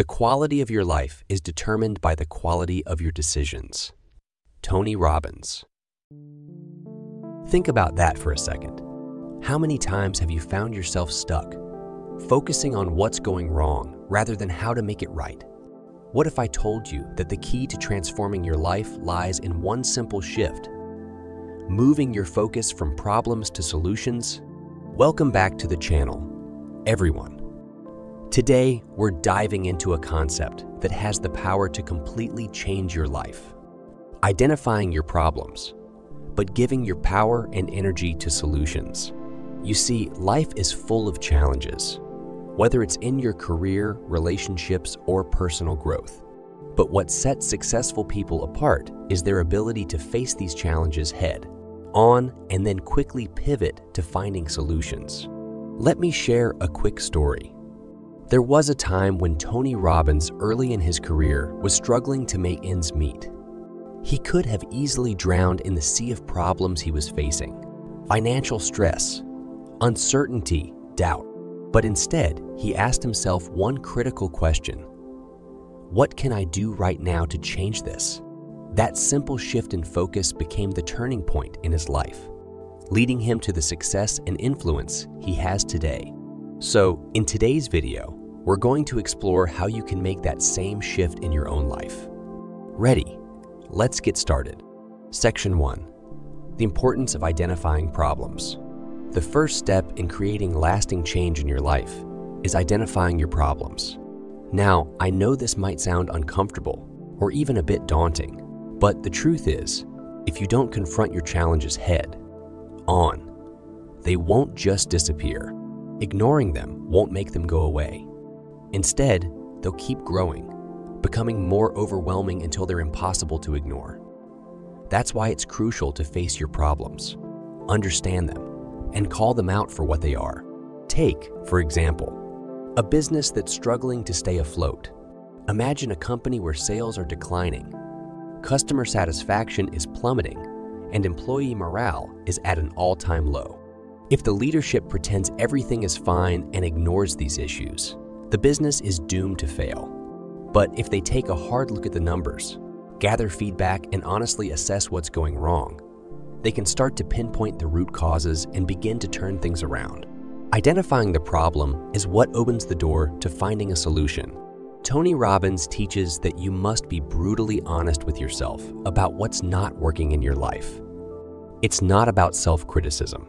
The quality of your life is determined by the quality of your decisions. Tony Robbins. Think about that for a second. How many times have you found yourself stuck, focusing on what's going wrong rather than how to make it right? What if I told you that the key to transforming your life lies in one simple shift? Moving your focus from problems to solutions? Welcome back to the channel, everyone. Today, we're diving into a concept that has the power to completely change your life. Identifying your problems, but giving your power and energy to solutions. You see, life is full of challenges, whether it's in your career, relationships, or personal growth. But what sets successful people apart is their ability to face these challenges head on and then quickly pivot to finding solutions. Let me share a quick story. There was a time when Tony Robbins, early in his career, was struggling to make ends meet. He could have easily drowned in the sea of problems he was facing financial stress, uncertainty, doubt. But instead, he asked himself one critical question What can I do right now to change this? That simple shift in focus became the turning point in his life, leading him to the success and influence he has today. So, in today's video, we're going to explore how you can make that same shift in your own life. Ready? Let's get started. Section 1 The importance of identifying problems. The first step in creating lasting change in your life is identifying your problems. Now, I know this might sound uncomfortable or even a bit daunting, but the truth is, if you don't confront your challenges head on, they won't just disappear. Ignoring them won't make them go away. Instead, they'll keep growing, becoming more overwhelming until they're impossible to ignore. That's why it's crucial to face your problems, understand them, and call them out for what they are. Take, for example, a business that's struggling to stay afloat. Imagine a company where sales are declining, customer satisfaction is plummeting, and employee morale is at an all-time low. If the leadership pretends everything is fine and ignores these issues, the business is doomed to fail. But if they take a hard look at the numbers, gather feedback, and honestly assess what's going wrong, they can start to pinpoint the root causes and begin to turn things around. Identifying the problem is what opens the door to finding a solution. Tony Robbins teaches that you must be brutally honest with yourself about what's not working in your life. It's not about self-criticism.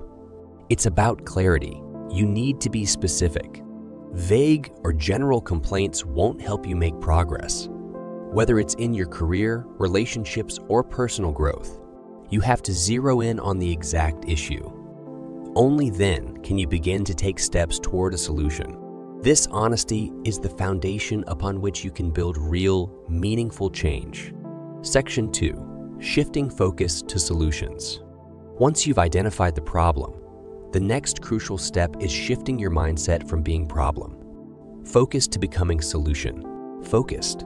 It's about clarity. You need to be specific. Vague or general complaints won't help you make progress. Whether it's in your career, relationships, or personal growth, you have to zero in on the exact issue. Only then can you begin to take steps toward a solution. This honesty is the foundation upon which you can build real, meaningful change. Section 2. Shifting Focus to Solutions. Once you've identified the problem, the next crucial step is shifting your mindset from being problem, focused to becoming solution, focused.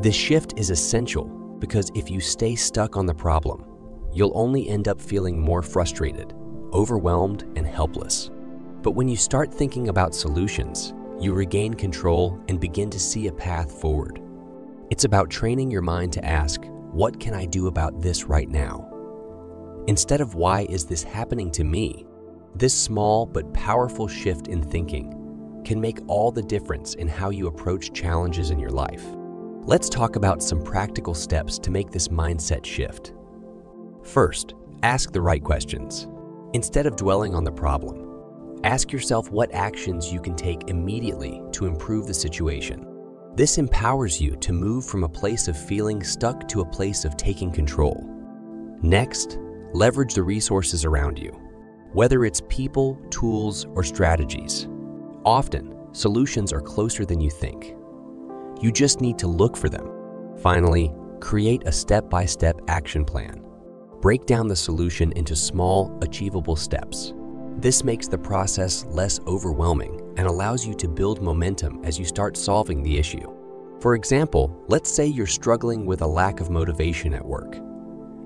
This shift is essential because if you stay stuck on the problem, you'll only end up feeling more frustrated, overwhelmed, and helpless. But when you start thinking about solutions, you regain control and begin to see a path forward. It's about training your mind to ask, what can I do about this right now? Instead of why is this happening to me? This small but powerful shift in thinking can make all the difference in how you approach challenges in your life. Let's talk about some practical steps to make this mindset shift. First, ask the right questions. Instead of dwelling on the problem, ask yourself what actions you can take immediately to improve the situation. This empowers you to move from a place of feeling stuck to a place of taking control. Next, leverage the resources around you whether it's people, tools, or strategies. Often, solutions are closer than you think. You just need to look for them. Finally, create a step-by-step -step action plan. Break down the solution into small, achievable steps. This makes the process less overwhelming and allows you to build momentum as you start solving the issue. For example, let's say you're struggling with a lack of motivation at work.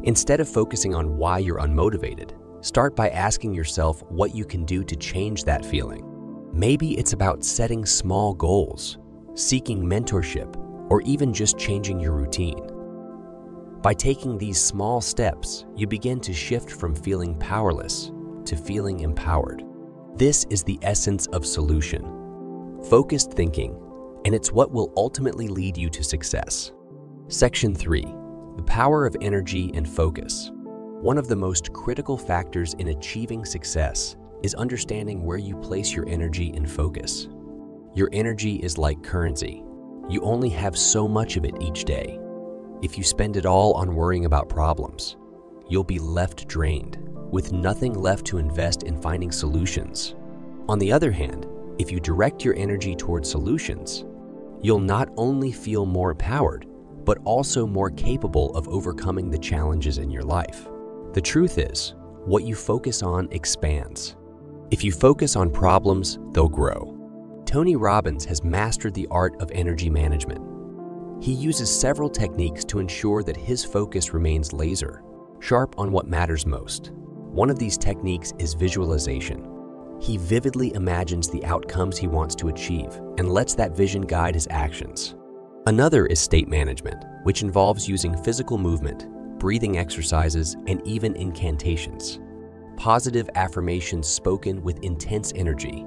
Instead of focusing on why you're unmotivated, Start by asking yourself what you can do to change that feeling. Maybe it's about setting small goals seeking mentorship, or even just changing your routine. By taking these small steps, you begin to shift from feeling powerless to feeling empowered. This is the essence of solution. Focused thinking, and it's what will ultimately lead you to success. Section 3. The power of energy and focus. One of the most critical factors in achieving success is understanding where you place your energy and focus. Your energy is like currency. You only have so much of it each day. If you spend it all on worrying about problems, you'll be left drained, with nothing left to invest in finding solutions. On the other hand, if you direct your energy toward solutions, you'll not only feel more empowered, but also more capable of overcoming the challenges in your life. The truth is, what you focus on expands. If you focus on problems, they'll grow. Tony Robbins has mastered the art of energy management he uses several techniques to ensure that his focus remains laser, sharp on what matters most. One of these techniques is visualization. He vividly imagines the outcomes he wants to achieve and lets that vision guide his actions. Another is state management, which involves using physical movement, breathing exercises, and even incantations. Positive affirmations spoken with intense energy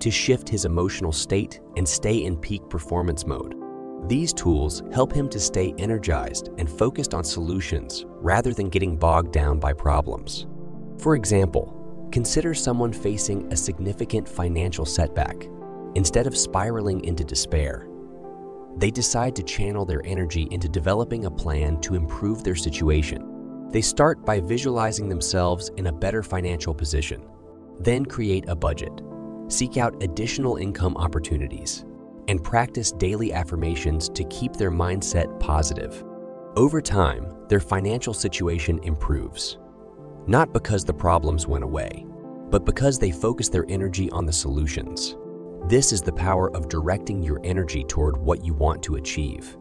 to shift his emotional state and stay in peak performance mode. These tools help him to stay energized and focused on solutions rather than getting bogged down by problems. For example, consider someone facing a significant financial setback. Instead of spiraling into despair, they decide to channel their energy into developing a plan to improve their situation. They start by visualizing themselves in a better financial position, then create a budget, seek out additional income opportunities, and practice daily affirmations to keep their mindset positive. Over time, their financial situation improves. Not because the problems went away, but because they focus their energy on the solutions. This is the power of directing your energy toward what you want to achieve,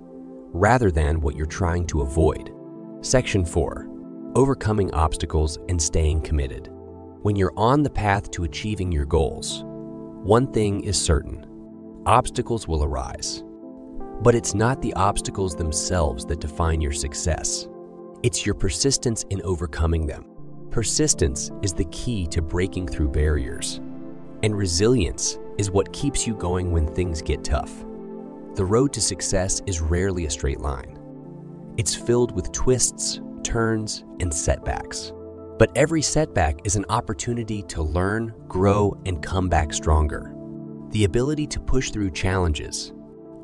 rather than what you're trying to avoid. Section 4. Overcoming obstacles and staying committed. When you're on the path to achieving your goals, one thing is certain obstacles will arise. But it's not the obstacles themselves that define your success. It's your persistence in overcoming them. Persistence is the key to breaking through barriers. And resilience is what keeps you going when things get tough. The road to success is rarely a straight line. It's filled with twists, turns, and setbacks. But every setback is an opportunity to learn, grow, and come back stronger. The ability to push through challenges,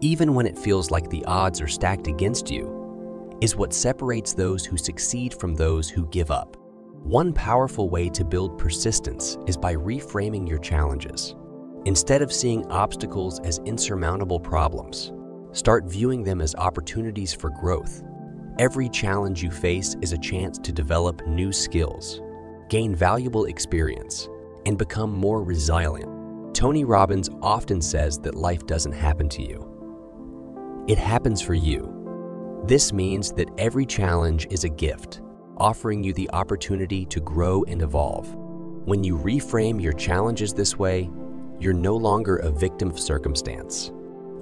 even when it feels like the odds are stacked against you, is what separates those who succeed from those who give up. One powerful way to build persistence is by reframing your challenges. Instead of seeing obstacles as insurmountable problems, start viewing them as opportunities for growth. Every challenge you face is a chance to develop new skills, gain valuable experience, and become more resilient. Tony Robbins often says that life doesn't happen to you. It happens for you. This means that every challenge is a gift, offering you the opportunity to grow and evolve. When you reframe your challenges this way, you're no longer a victim of circumstance.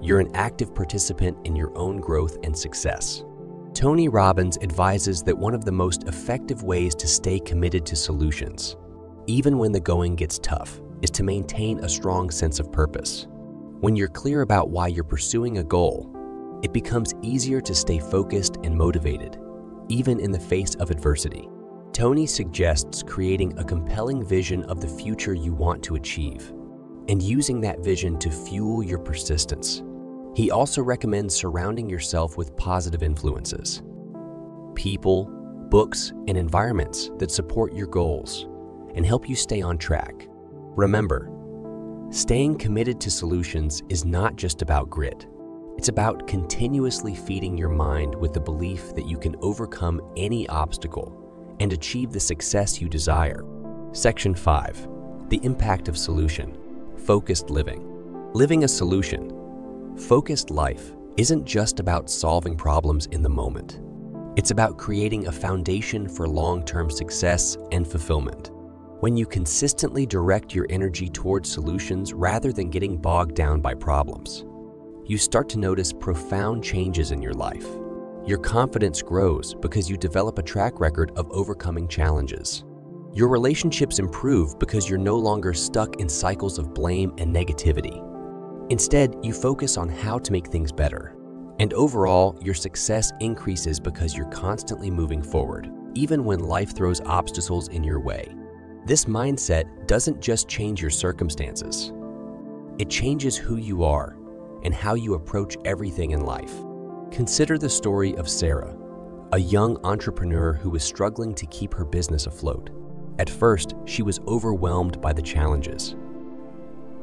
You're an active participant in your own growth and success. Tony Robbins advises that one of the most effective ways to stay committed to solutions, even when the going gets tough, is to maintain a strong sense of purpose. When you're clear about why you're pursuing a goal, it becomes easier to stay focused and motivated, even in the face of adversity. Tony suggests creating a compelling vision of the future you want to achieve and using that vision to fuel your persistence. He also recommends surrounding yourself with positive influences people, books, and environments that support your goals and help you stay on track. Remember, staying committed to solutions is not just about grit. It's about continuously feeding your mind with the belief that you can overcome any obstacle and achieve the success you desire. Section 5 The Impact of Solution Focused Living. Living a solution. Focused life isn't just about solving problems in the moment. It's about creating a foundation for long term success and fulfillment. When you consistently direct your energy towards solutions rather than getting bogged down by problems, you start to notice profound changes in your life. Your confidence grows because you develop a track record of overcoming challenges. Your relationships improve because you're no longer stuck in cycles of blame and negativity. Instead, you focus on how to make things better. And overall, your success increases because you're constantly moving forward, even when life throws obstacles in your way. This mindset doesn't just change your circumstances, it changes who you are and how you approach everything in life. Consider the story of Sarah, a young entrepreneur who was struggling to keep her business afloat. At first, she was overwhelmed by the challenges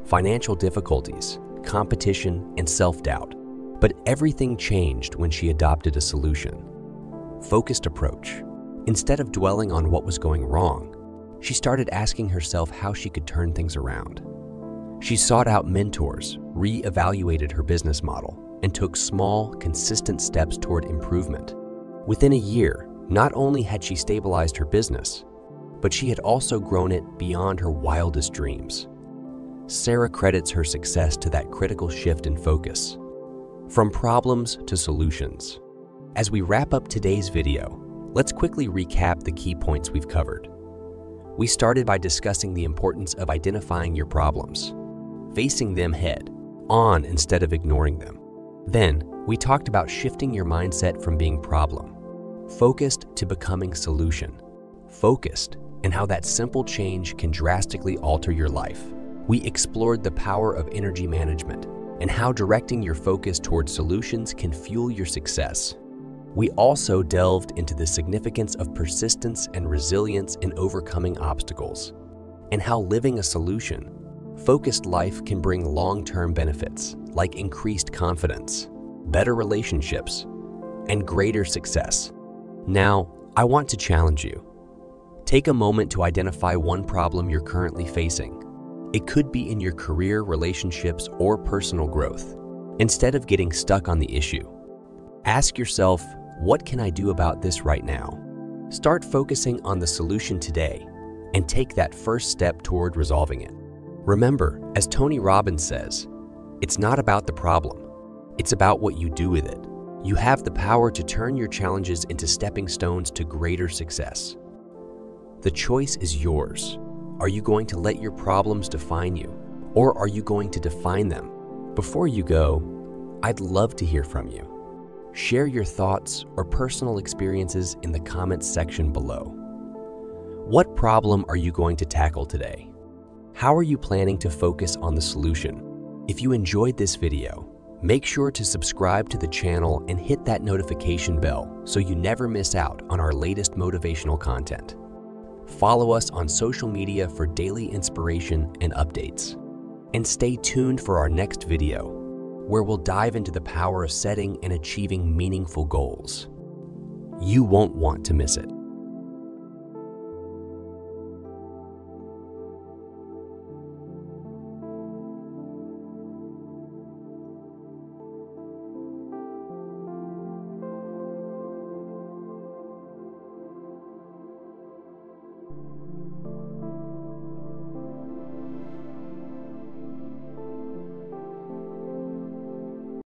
financial difficulties, competition, and self doubt. But everything changed when she adopted a solution focused approach. Instead of dwelling on what was going wrong, she started asking herself how she could turn things around. She sought out mentors, re evaluated her business model, and took small, consistent steps toward improvement. Within a year, not only had she stabilized her business, but she had also grown it beyond her wildest dreams. Sarah credits her success to that critical shift in focus, from problems to solutions. As we wrap up today's video, let's quickly recap the key points we've covered. We started by discussing the importance of identifying your problems, facing them head on instead of ignoring them. Then, we talked about shifting your mindset from being problem, focused to becoming solution, focused, and how that simple change can drastically alter your life. We explored the power of energy management and how directing your focus towards solutions can fuel your success. We also delved into the significance of persistence and resilience in overcoming obstacles, and how living a solution focused life can bring long term benefits like increased confidence, better relationships, and greater success. Now, I want to challenge you. Take a moment to identify one problem you're currently facing. It could be in your career, relationships, or personal growth. Instead of getting stuck on the issue, ask yourself what can I do about this right now? Start focusing on the solution today and take that first step toward resolving it. Remember, as Tony Robbins says, it's not about the problem, it's about what you do with it. You have the power to turn your challenges into stepping stones to greater success. The choice is yours. Are you going to let your problems define you, or are you going to define them? Before you go, I'd love to hear from you. Share your thoughts or personal experiences in the comments section below. What problem are you going to tackle today? How are you planning to focus on the solution? If you enjoyed this video, make sure to subscribe to the channel and hit that notification bell so you never miss out on our latest motivational content. Follow us on social media for daily inspiration and updates. And stay tuned for our next video where we'll dive into the power of setting and achieving meaningful goals. You won't want to miss it.